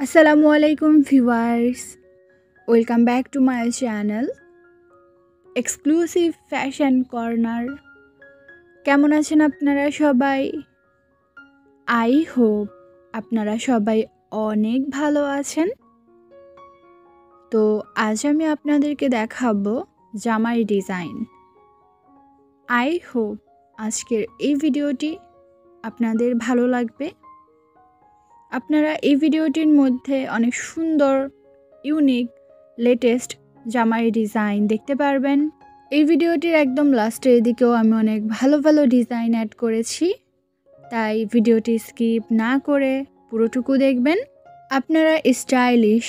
আসসালামু আলাইকুম viewers welcome back to my channel exclusive fashion corner কেমন আছেন আপনারা সবাই? আই হোপ আপনারা সবাই অনেক ভালো আছেন। তো আজ আমি আপনাদেরকে দেখাবো জামাই ডিজাইন আই হোপ আজকের এই ভিডিওটি আপনাদের ভালো লাগবে। আপনারা এই ভিডিওটির মধ্যে অনেক সুন্দর ইউনিক লেটেস্ট জামাই ডিজাইন দেখতে পারবেন। এই ভিডিওটির একদম লাস্টের দিকেও আমি অনেক ভালো ভালো ডিজাইন অ্যাড করেছি। তাই ভিডিওটি স্কিপ না করে পুরোটুকু দেখবেন। আপনারা স্টাইলিশ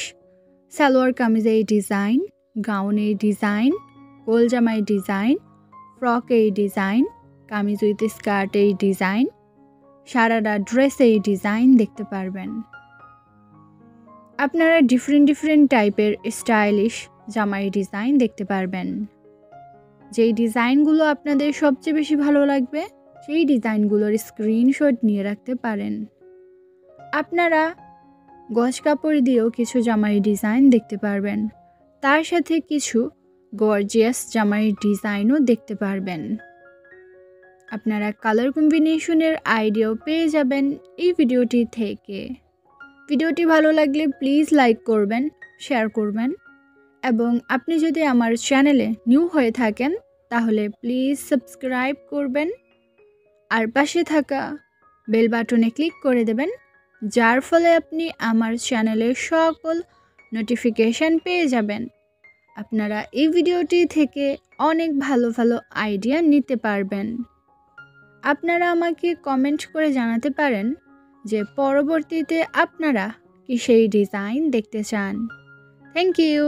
সালোয়ার কামিজের ডিজাইন গাউনের ডিজাইন গোল জামাই ডিজাইন ফ্রকের ডিজাইন কামিজ উইথ স্কার্টের ডিজাইন সারাটা ড্রেসে এই ডিজাইন দেখতে পারবেন। আপনারা ডিফারেন্ট ডিফারেন্ট টাইপের স্টাইলিশ জামাই ডিজাইন দেখতে পারবেন। যেই ডিজাইনগুলো আপনাদের সবচেয়ে বেশি ভালো লাগবে, সেই ডিজাইনগুলোর স্ক্রিনশট নিয়ে রাখতে পারেন। আপনারা গজ কাপড় দিয়েও কিছু জামাই ডিজাইন দেখতে পারবেন। তার সাথে কিছু গর্জিয়াস জামাই ডিজাইনও দেখতে পারবেন। আপনারা কালার কম্বিনেশনের আইডিয়াও পেয়ে যাবেন এই ভিডিওটি থেকে। ভিডিওটি ভালো লাগলে প্লিজ লাইক করবেন শেয়ার করবেন এবং আপনি যদি আমার চ্যানেলে নিউ হয়ে থাকেন, তাহলে প্লিজ সাবস্ক্রাইব করবেন। আর পাশে থাকা বেল বাটনে ক্লিক করে দেবেন, যার ফলে আপনি আমার চ্যানেলের সকল নোটিফিকেশান পেয়ে যাবেন। আপনারা এই ভিডিওটি থেকে অনেক ভালো ভালো আইডিয়া নিতে পারবেন। আপনারা আমাকে কমেন্ট করে জানাতে পারেন যে পরবর্তীতে আপনারা কি সেই ডিজাইন দেখতে চান। Thank you